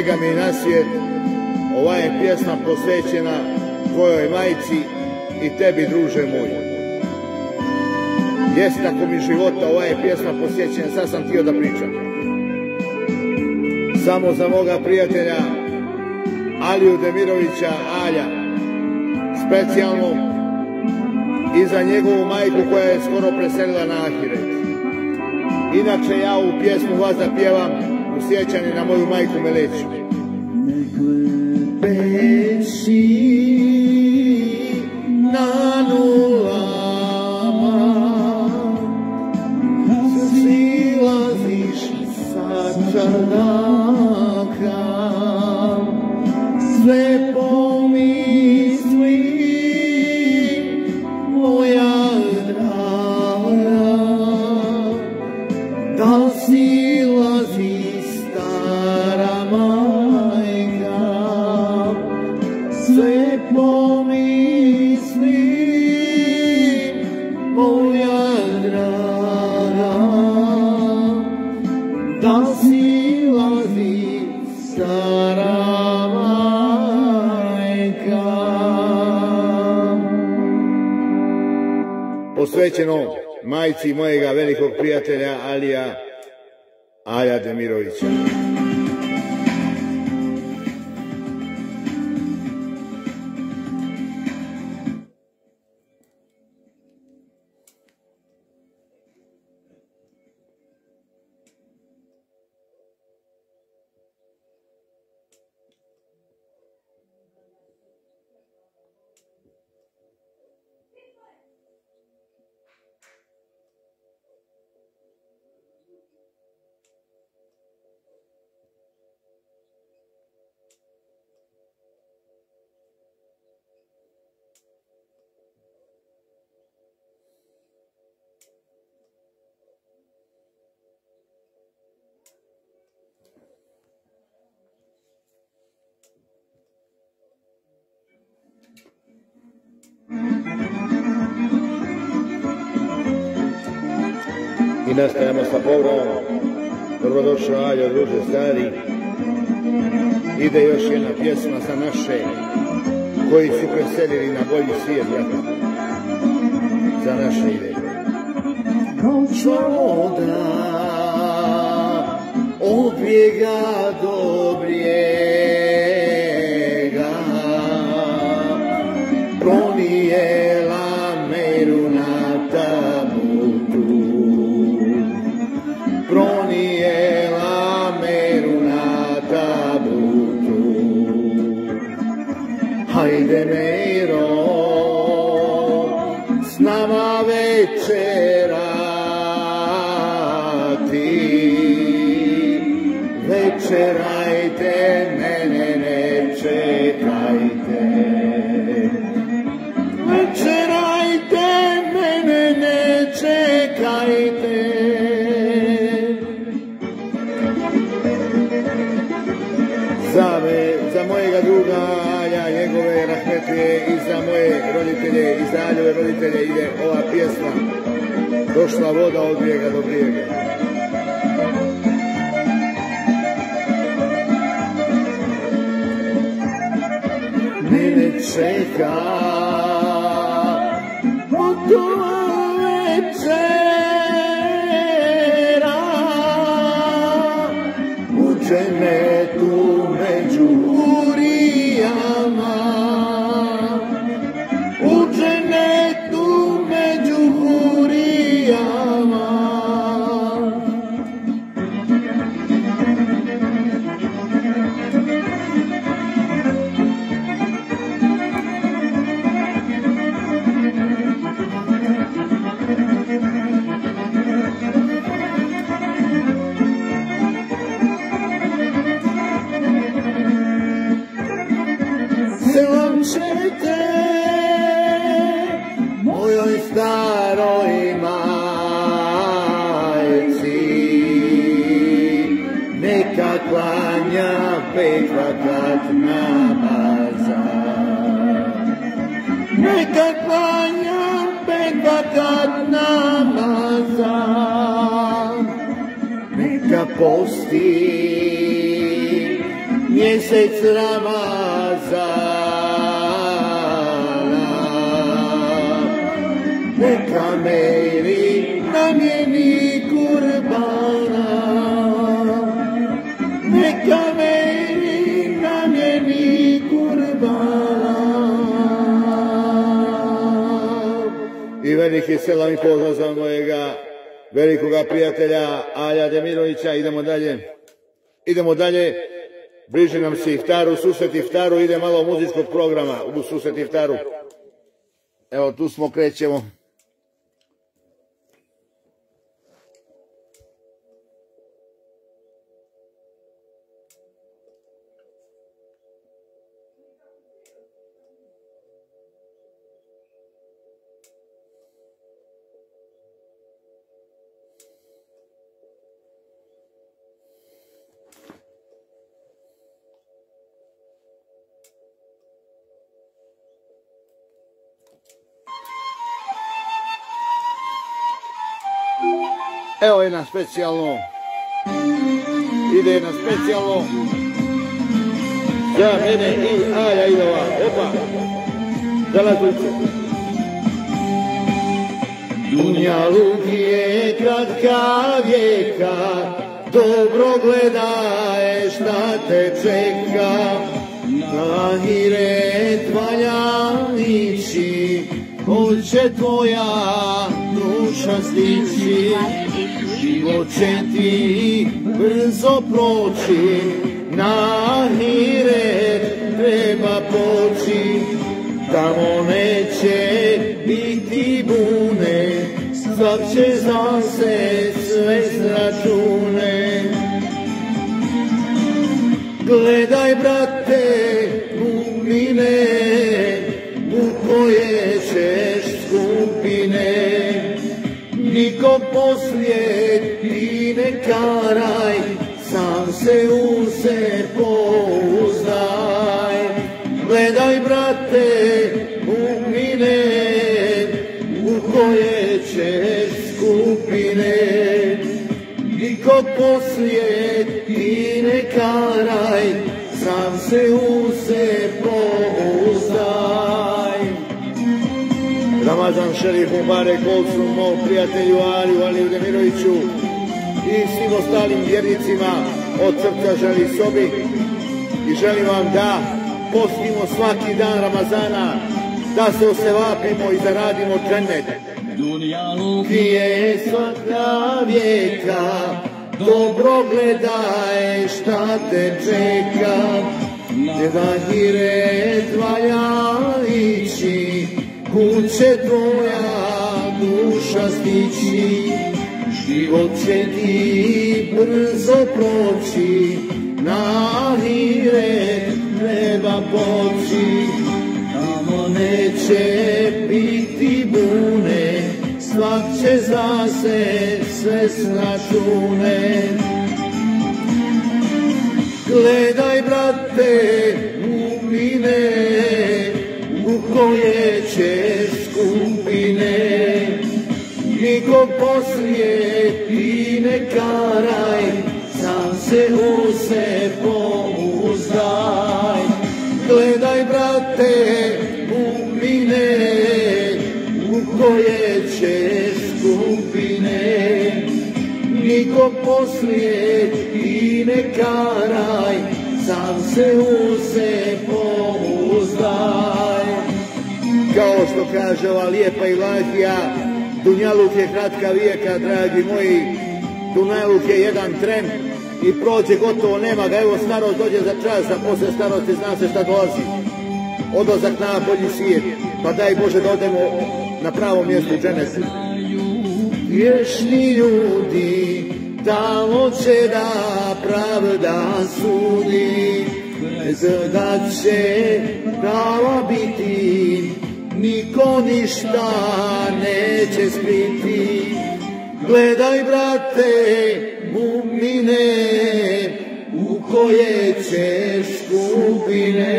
svega mi na svijet. Ova je pjesma posvećena tvojoj majci i tebi, druže moj. Jest tako mi života, ova je pjesma posvećena, sad sam htio da pričam. Samo za moga prijatelja Aliju Demirovića, Alja, specijalno i za njegovu majku koja je skoro preselila na Ahiret. Inače ja u pjesmu vas da non si è già innamorato mai come lei. Mojega velikog prijatelja Alija Alja Demirovića. Povravom. Dobrodošao Aljo, druže stari. Ide još jedna pjesma za naše koji su preselili na bolji svijet. jel? Za naše ide. voda od brijega do Za, me, za mojega druga, ja njegove rahmetije i za moje roditelje i za Aljove roditelje ide ova pjesma. Došla voda od brijega do brijega. Mene čeka posti mjesec Ramazana. Neka meri namjeni kurbana. Neka meri namjeni kurbana. I veliki selam i pozdrav za mojega velikoga prijatelja Alja Demirovića idemo dalje idemo dalje bliži nam se iftaru, susret iftaru, ide malo muzičkog programa u susret iftaru. Evo tu smo, krećemo. Evo jedna specijalno. Ide jedna specijalno. Za mene i Alja Idova. Opa. Za Lazurice. Dunjaluk je kratka vijeka, dobro gledaj šta te čeka. Na hiret valja ići, hoće tvoja duša stići. Život će ti brzo proći, na hiret treba poći. Tamo neće biti bune, svak će za se sve zračune. Gledaj, brate, mumine, Niko poslije ti ne karaj, sam se u se pouzdaj. Gledaj, brate, mumine, u koje ćeš skupine. Niko poslije ti ne karaj, sam se u Ramazan Šerif Mubarek Olcu, mom prijatelju Aliju, Aliju Demiroviću i svim ostalim vjernicima od srca želi sobi i želim vam da postimo svaki dan Ramazana, da se osevapimo i zaradimo džennet. Dunjaluk je svaka vijeka, dobro gledaj šta te čeka, ne da hiret valja će tvoja duša stići, život će ti brzo proći, na hire treba poći, tamo neće biti bune, svak će za se sve snačune. Gledaj, brate, ćeš skupine, nikog poslije ti ne karaj, sam se u se pouzdaj. Gledaj, brate, u mine, u koje ćeš skupine, nikog poslije ti ne karaj, sam se u se pouzdaj. Kao što kaže ova lijepa Ilahija, Dunjaluk je kratka vijeka, dragi moji, Dunjaluk je jedan tren i prođe gotovo, nema ga, evo starost dođe za čas, a poslije starosti zna se šta dolazi. Odlazak na bolji svijet, pa daj Bože da odemo na pravo mjesto u dženetu. Vješni ljudi, tamo će da pravda sudi, da će prava biti, niko ništa neće skriti. Gledaj, brate, mumine, u koje ćeš skupine,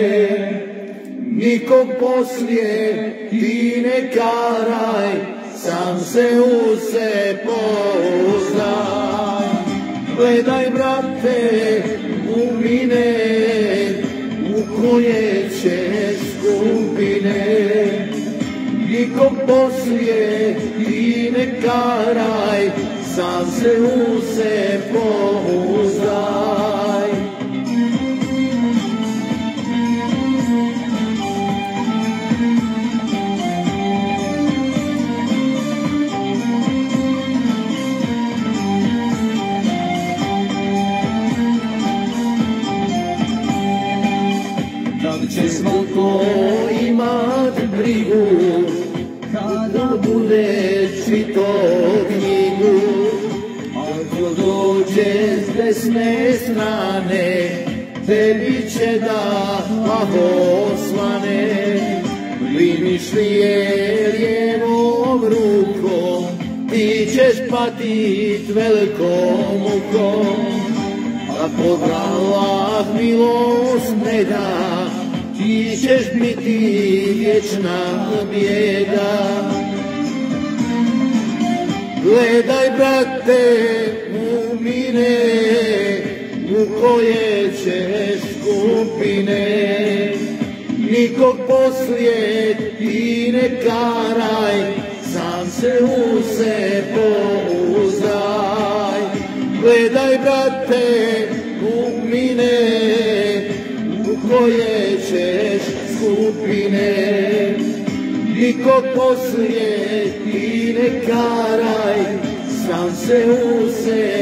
nikog poslije ti ne karaj, sam se u se poznaj. Gledaj, brate, nikog poslije ti ne karaj, sam se u se dođe s desne strane tebi će da plaho svane primiš li je lijevom rukom ti ćeš patit velikom mukom ako Allah milost ne da, ti ćeš biti vječna bijeda. Gledaj, brate, mumine, u koje ćeš skupine, nikog poslije ti ne karaj, sam se u se pouzdaj. Gledaj, brate, mumine, u koje ćeš skupine, nikog poslije ti ne karaj, sam se u se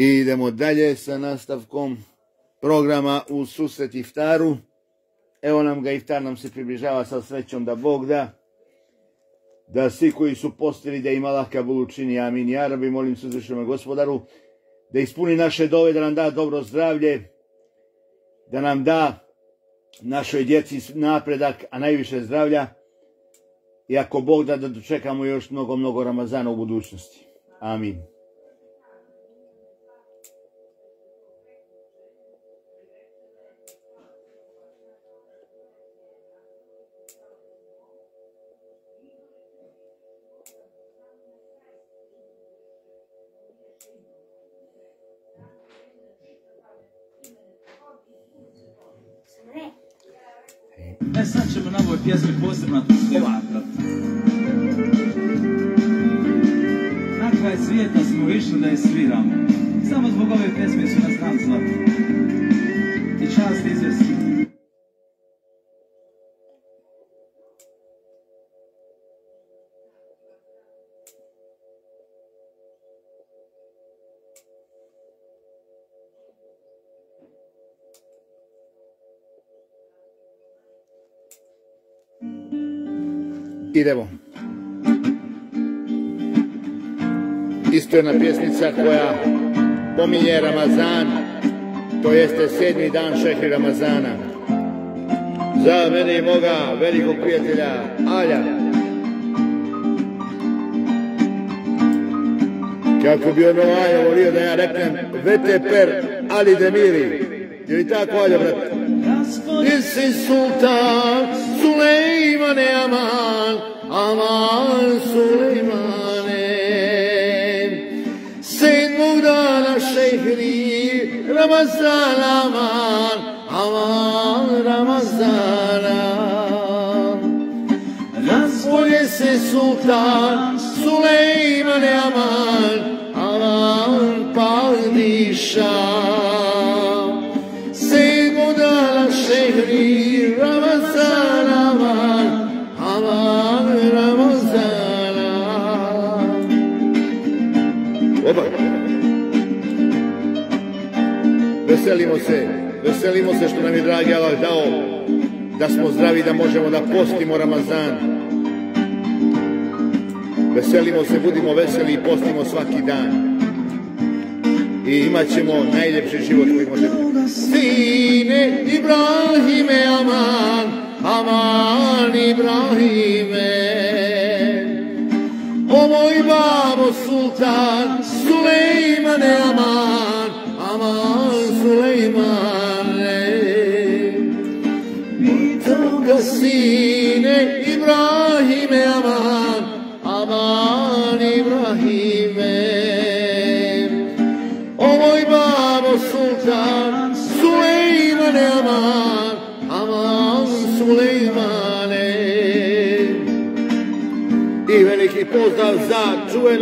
I idemo dalje sa nastavkom programa u susret iftaru. Evo nam ga iftar nam se približava sa srećom da Bog da da svi koji su postili da im Allah Kabul učini, amin. Ja rabi, molim se uzvišenom gospodaru, da ispuni naše dove, da nam da dobro zdravlje, da nam da našoj djeci napredak, a najviše zdravlja, i ako Bog da da dočekamo još mnogo, mnogo Ramazana u budućnosti. Amin. Posebno atmosfera. Na kraj svijeta smo išli da je sviramo. Samo zbog ove pjesme su nas nam zvati. I čast izvesti. Idemo. Isto jedna pjesnica koja pominje Ramazan, to jeste sedmi dan šehri Ramazana. Za mene i moga velikog prijatelja Alja. Kako bi ono Alja volio da ja reknem Vete per Ali Demiri. Je li tako Alja, brate? Jesi sultan Sulejmane aman, aman Sulejmane. Sedmog dana šehri Ramazan aman, aman Ramazana. Razbolje se sultan Sulejmane aman, aman veselimo se što nam je dragi Allah dao da smo zdravi, da možemo da postimo Ramazan. Veselimo se, budimo veseli i postimo svaki dan. I imat ćemo najljepši život koji možemo. Sine Ibrahime, aman, aman Ibrahime. O moj babo sultan, Sulejmane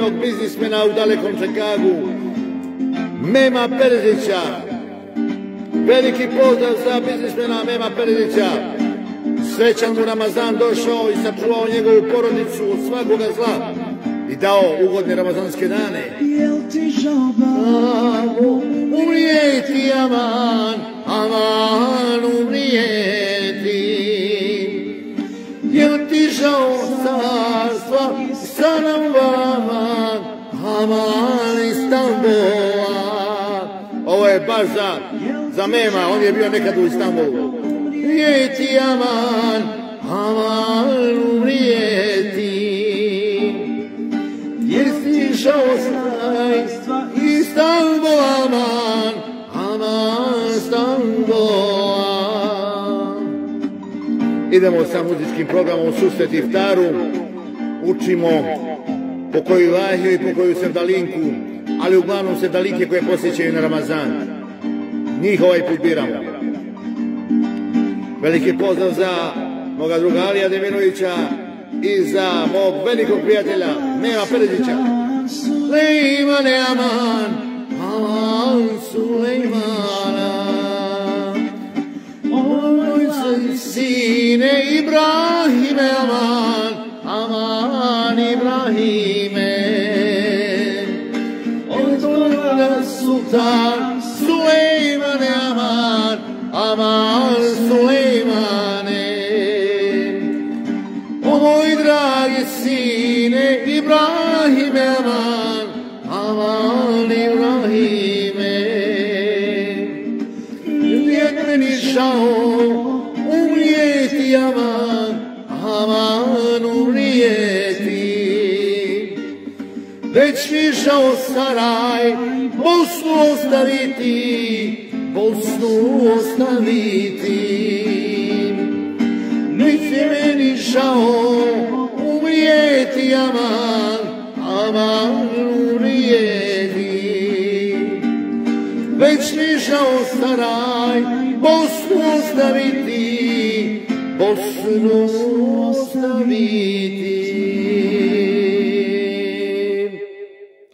čuvenog biznismena u dalekom Čekagu, Mema Perzića. Veliki pozdrav za biznismena Mema Perzića. Srećan mu Ramazan došao i sačuvao njegovu porodicu od svakoga zla i dao ugodne ramazanske dane. Jel ti? Amo, umrijeti aman, aman Istanbula. Ovo je baš za, za mema, on je bio nekad u Istanbulu. Umrijeti aman, aman umrijeti. Jesi žao carstva, Istanbul aman, aman Istanbula. Idemo sa muzičkim programom Susret Iftaru. Učimo po koju lahiju i po koju sevdalinku, ali uglavnom sevdalinke koje posjećaju na Ramazan. Njih ovaj put biramo. Veliki pozdrav za moga druga Alija Deminovića i za mog velikog prijatelja Nema Peređića. Sulejmane aman, aman Sulejmana. Oj, sine Ibrahime aman toga sultan Sulejmane aman, aman Sulejmane.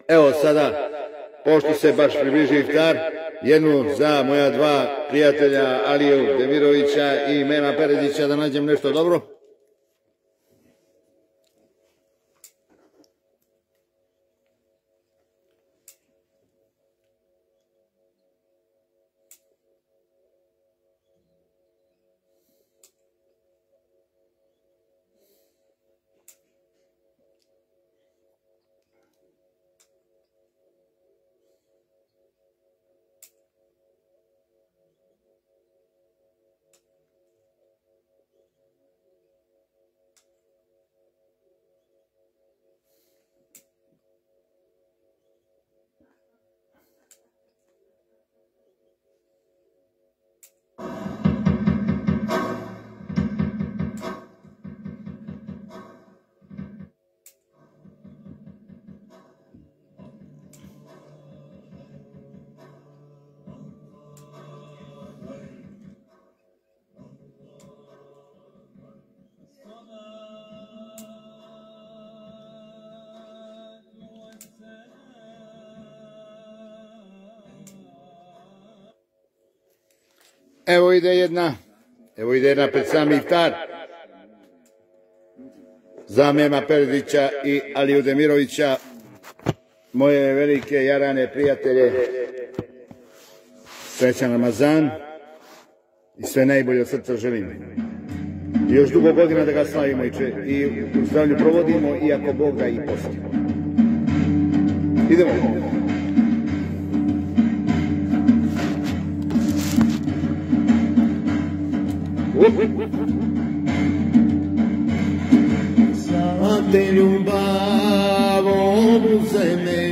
Evo sada, pošto se baš približi iftar, jednu za moja dva prijatelja Aliju Demirovića i Mema Peredića da nađem nešto dobro. Evo ide jedna, evo ide jedna pred sami iftar. Zamjema Perdića i Aliju Demirovića, moje velike jarane prijatelje. Srećan Ramazan i sve najbolje od srca želim. Još dugo godina da ga slavimo i, če, i u zdravlju provodimo, iako Bog da i postimo. Idemo. Za te ljubavom uzeme,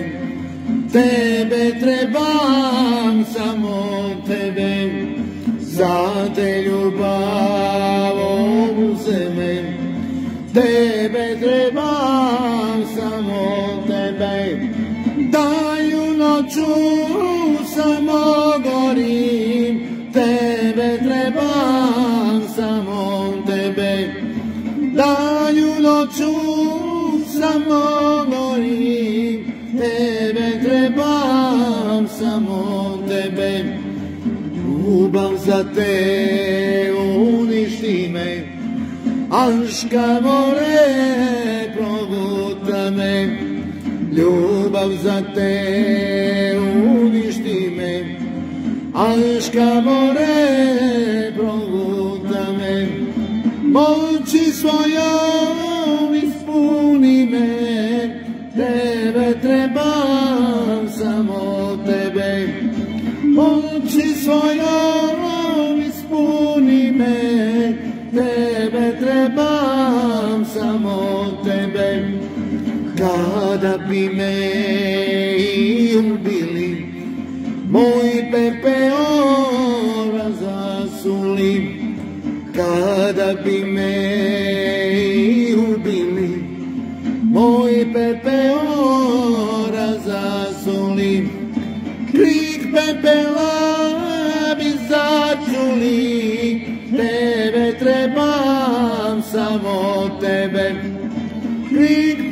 tebe trebam, samo tebe. Za te ljubavom uzeme, tebe trebam, samo tebe. Daju noću samo za te uništi me, Anška more proguta me. Ljubav za te uništi me, Anška more proguta me. Moći svojom ispuni me, tebe trebam, samo tebe. Moći svojom trebam, samo tebe. Kada bi me i ubili, moj pepeo razasuli, kada bi me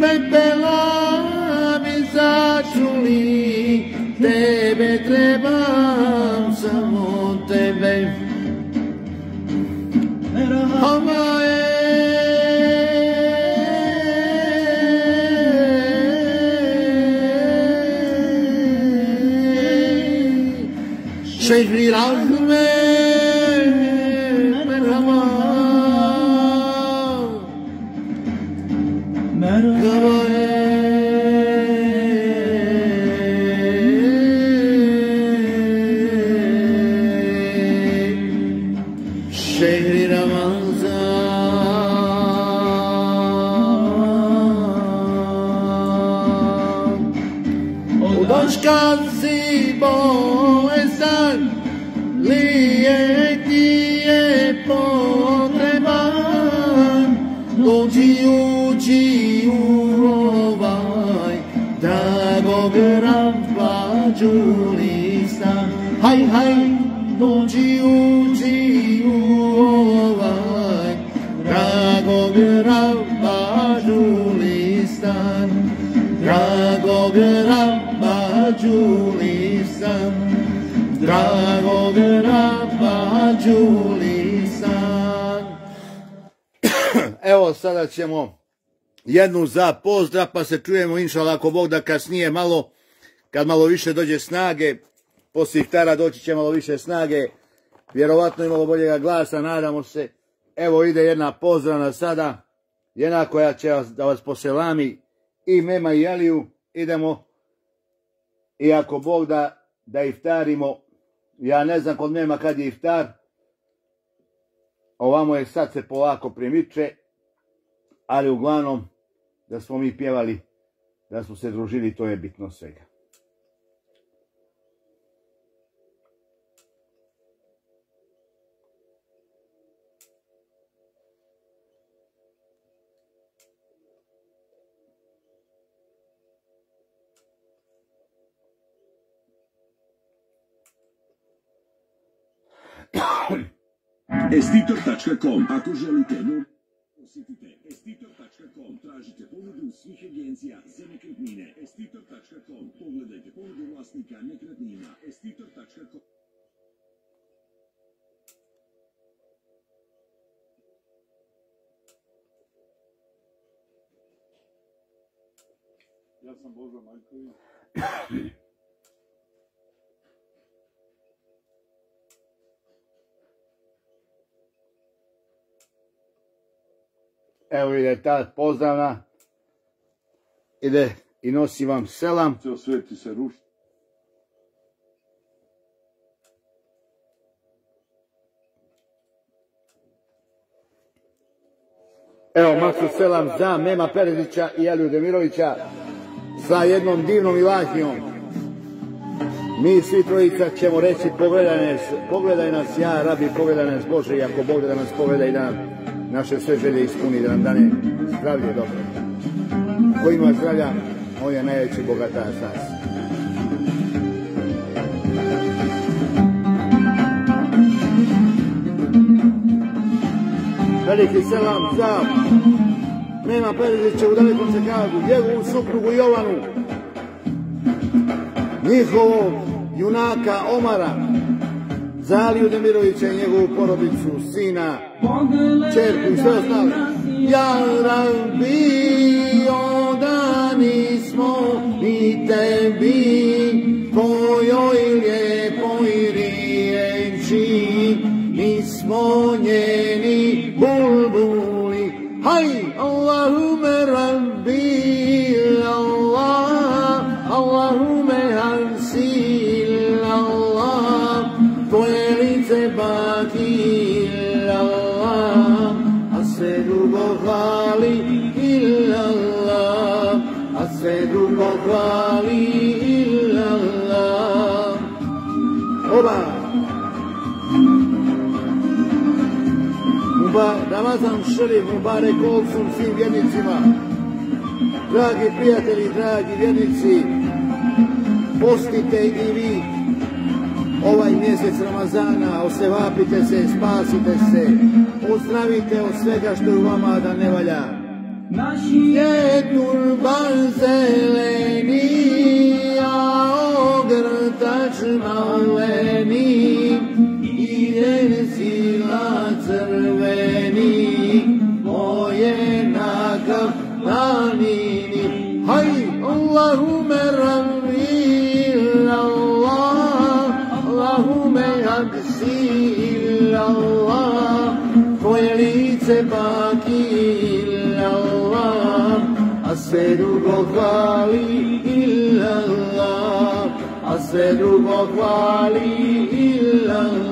baby jednu za pozdrav pa se čujemo inšala ako Bog da kasnije malo kad malo više dođe snage poslije iftara doći će malo više snage vjerovatno i malo boljega glasa nadamo se. Evo ide jedna pozdravna sada jedna koja će vas, da vas poselami i Mema i Aliju. Idemo. I ako Bog da da iftarimo ja ne znam kod Mema kad je iftar. Ovamo je sad se polako primiče ali uglavnom da smo mi pjevali, da smo se družili, to je bitno svega. Estitor.com Ako želite no, posjetite estitor.com nekretnine.com. Tražite ponudu svih agencija za nekretnine. Estitor.com. Pogledajte ponudu vlasnika nekretnina. Estitor.com. Ja sam Božo Maljković. Evo ide ta pozdravna. Ide i nosi vam selam. Ceo svet se ruši. Evo Maksu selam za Mema Perezića i Eliju Demirovića sa jednom divnom ilahijom. Mi svi trojica ćemo reći pogledaj nas, pogledaj nas ja, rabi, pogledaj nas Bože, i ako Bog da nas pogledaj da nam naše sve želje ispuni, da nam dane zdravlje dobro. Ko ima zdravlja, on je najveći bogataš nas. Veliki selam za Mema Perizića u dalekom Čekagu, njegovu suprugu Jovanu, njihovog junaka Omara, za Aliju Demirovića i njegovu porodicu, sina, čerku i sve ostale. Ja Rabbi, odani smo i tebi, tvojoj lijepoj riječi, mi smo Muba, Ramazan Šerif, Mubarek Olsun svim vjernicima. Dragi prijatelji, dragi vjernici, postite i vi ovaj mjesec Ramazana, osevapite se, spasite se, ozdravite od svega što je u vama da ne valja. Je turban zeleni, a ogrtač maleni, i sila crveni, Allahume rabbi, Allah, Allahume haksi, Allah, tvoje lice baki, Allah, a sve drugo hvali, illallah, a sve drugo hvali, illallah.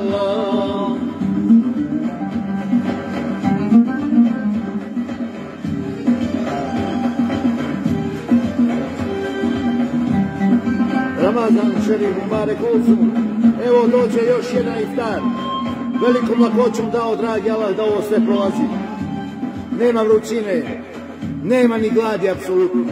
Šerif Mubarek Olsun. Evo dođe još jedan iftar. Velikom lakoćom dao, dragi Allah, da ovo sve prolazi. Nema vrućine, nema ni gladi, apsolutno.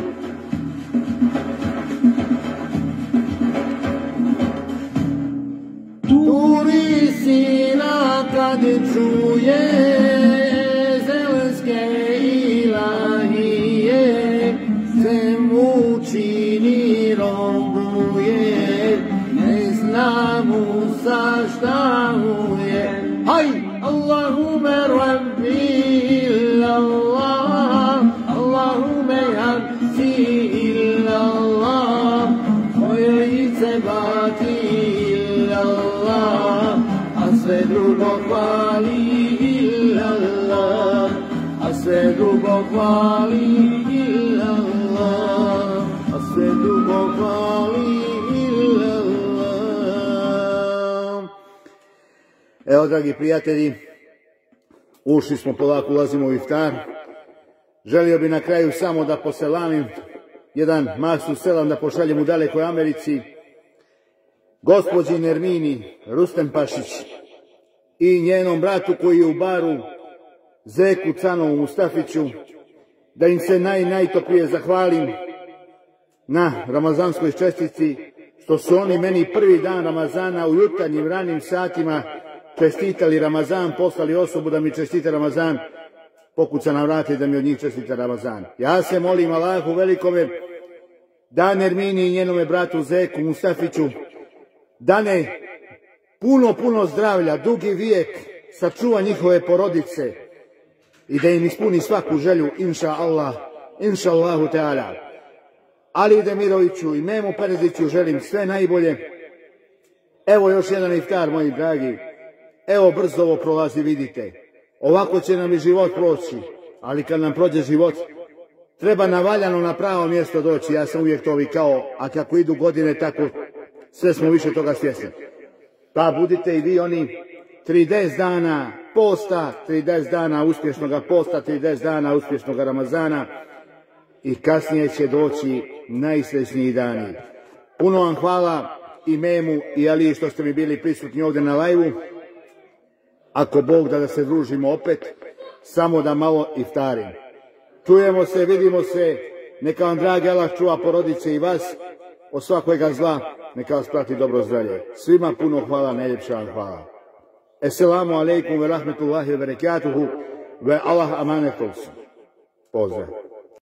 Hvali a sve. Evo, dragi prijatelji, ušli smo polako, ulazimo u iftar. Želio bi na kraju samo da poselamim jedan masu selam da pošaljem u dalekoj Americi, gospođi Nermini Rustem Pašić i njenom bratu koji je u baru Zeku Canovu Mustafiću, da im se naj, najtoplije zahvalim na Ramazanskoj čestici, što su oni meni prvi dan Ramazana u jutarnjim ranim satima čestitali Ramazan, poslali osobu da mi čestite Ramazan, pokuca na vrati da mi od njih čestita Ramazan. Ja se molim Allahu velikome, da Nermini i njenome bratu Zeku Mustafiću, dane puno, puno zdravlja, dugi vijek, sačuva njihove porodice i da im ispuni svaku želju, inša Allah, inša Allahu Teala. Ali Demiroviću i Memu Pereziću želim sve najbolje. Evo još jedan iftar, moji dragi. Evo brzo ovo prolazi, vidite. Ovako će nam i život proći, ali kad nam prođe život, treba navaljano na pravo mjesto doći. Ja sam uvijek to vikao, a kako idu godine, tako sve smo više toga svjesni. Pa budite i vi oni 30 dana posta, 30 dana uspješnog posta, 30 dana uspješnog Ramazana i kasnije će doći najsrećniji dani. Puno vam hvala i Memu i Ali što ste mi bili prisutni ovdje na lajvu. Ako Bog da da se družimo opet, samo da malo iftarim. Čujemo se, vidimo se, neka vam dragi Allah čuva porodice i vas, od svakojega zla, neka vas prati dobro zdravlje. Svima puno hvala, najljepša vam hvala. Esselamu alaikum ve rahmetullahi ve berekatuhu ve Allah amanet olsun. Pozdrav.